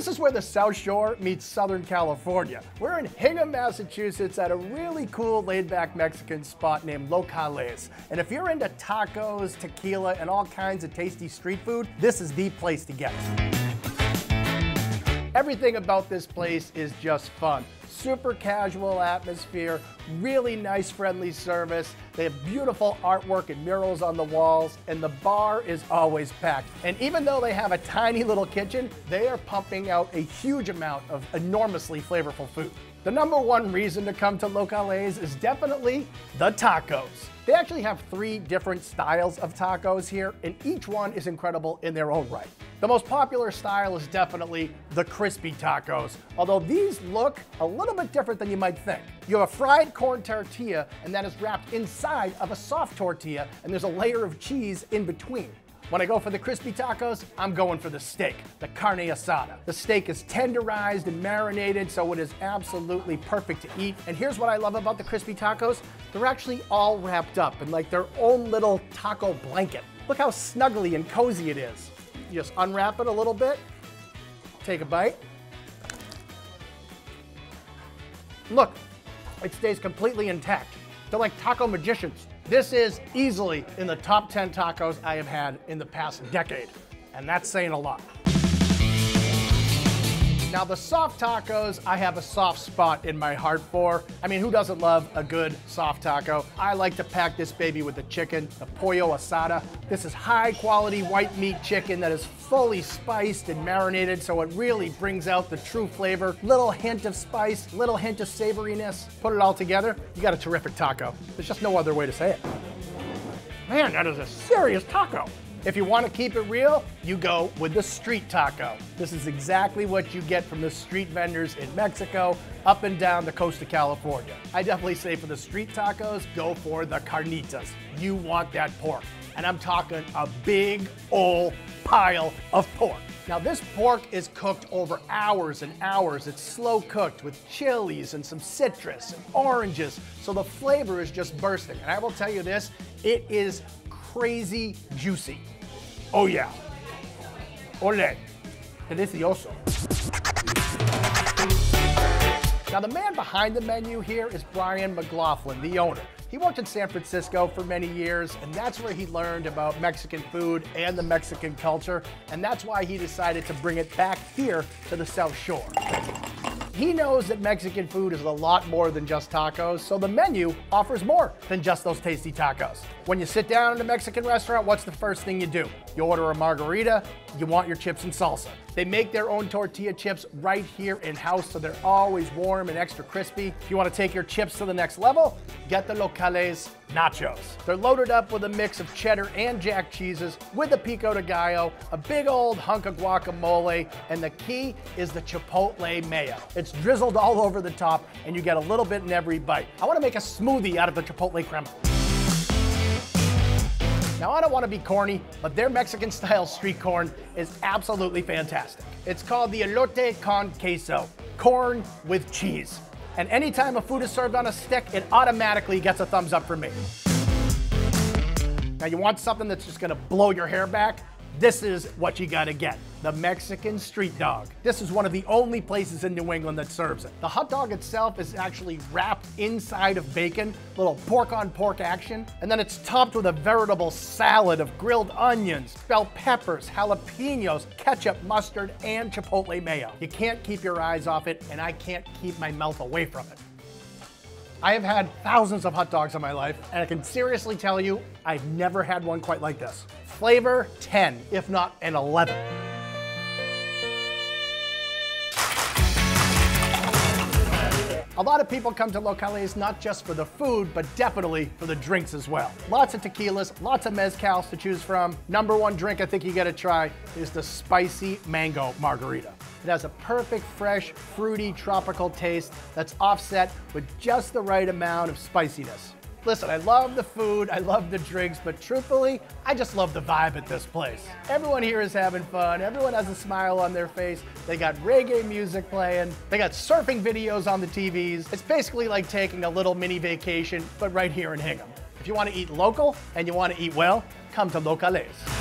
This is where the South Shore meets Southern California. We're in Hingham, Massachusetts at a really cool laid-back Mexican spot named Locales. And if you're into tacos, tequila, and all kinds of tasty street food, this is the place to get. Everything about this place is just fun super casual atmosphere, really nice friendly service. They have beautiful artwork and murals on the walls, and the bar is always packed. And even though they have a tiny little kitchen, they are pumping out a huge amount of enormously flavorful food. The number one reason to come to Locales is definitely the tacos. They actually have three different styles of tacos here, and each one is incredible in their own right. The most popular style is definitely the crispy tacos, although these look a little bit different than you might think. You have a fried corn tortilla, and that is wrapped inside of a soft tortilla, and there's a layer of cheese in between. When I go for the crispy tacos, I'm going for the steak, the carne asada. The steak is tenderized and marinated, so it is absolutely perfect to eat. And here's what I love about the crispy tacos. They're actually all wrapped up in like their own little taco blanket. Look how snuggly and cozy it is. You just unwrap it a little bit, take a bite. Look, it stays completely intact. They're like taco magicians. This is easily in the top 10 tacos I have had in the past decade, and that's saying a lot. Now the soft tacos, I have a soft spot in my heart for. I mean, who doesn't love a good soft taco? I like to pack this baby with the chicken, the pollo asada. This is high quality white meat chicken that is fully spiced and marinated so it really brings out the true flavor. Little hint of spice, little hint of savoriness. Put it all together, you got a terrific taco. There's just no other way to say it. Man, that is a serious taco. If you want to keep it real, you go with the street taco. This is exactly what you get from the street vendors in Mexico, up and down the coast of California. I definitely say for the street tacos, go for the carnitas. You want that pork. And I'm talking a big old pile of pork. Now this pork is cooked over hours and hours. It's slow cooked with chilies and some citrus and oranges. So the flavor is just bursting. And I will tell you this, it is crazy juicy. Oh yeah. Ole. Delicioso. Now the man behind the menu here is Brian McLaughlin, the owner. He worked in San Francisco for many years, and that's where he learned about Mexican food and the Mexican culture, and that's why he decided to bring it back here to the South Shore. He knows that Mexican food is a lot more than just tacos, so the menu offers more than just those tasty tacos. When you sit down in a Mexican restaurant, what's the first thing you do? You order a margarita, you want your chips and salsa. They make their own tortilla chips right here in-house, so they're always warm and extra crispy. If you want to take your chips to the next level, get the Locales nachos. They're loaded up with a mix of cheddar and jack cheeses with a pico de gallo, a big old hunk of guacamole, and the key is the chipotle mayo. It's drizzled all over the top, and you get a little bit in every bite. I want to make a smoothie out of the chipotle crema. Now, I don't want to be corny, but their Mexican style street corn is absolutely fantastic. It's called the elote con queso, corn with cheese. And anytime a food is served on a stick, it automatically gets a thumbs up from me. Now, you want something that's just gonna blow your hair back? This is what you gotta get the Mexican street dog. This is one of the only places in New England that serves it. The hot dog itself is actually wrapped inside of bacon, little pork on pork action, and then it's topped with a veritable salad of grilled onions, bell peppers, jalapenos, ketchup, mustard, and chipotle mayo. You can't keep your eyes off it, and I can't keep my mouth away from it. I have had thousands of hot dogs in my life, and I can seriously tell you, I've never had one quite like this. Flavor 10, if not an 11. A lot of people come to Locales not just for the food, but definitely for the drinks as well. Lots of tequilas, lots of mezcals to choose from. Number one drink I think you gotta try is the spicy mango margarita. It has a perfect, fresh, fruity, tropical taste that's offset with just the right amount of spiciness. Listen, I love the food, I love the drinks, but truthfully, I just love the vibe at this place. Everyone here is having fun, everyone has a smile on their face, they got reggae music playing, they got surfing videos on the TVs. It's basically like taking a little mini vacation, but right here in Hingham. If you want to eat local and you want to eat well, come to Locales.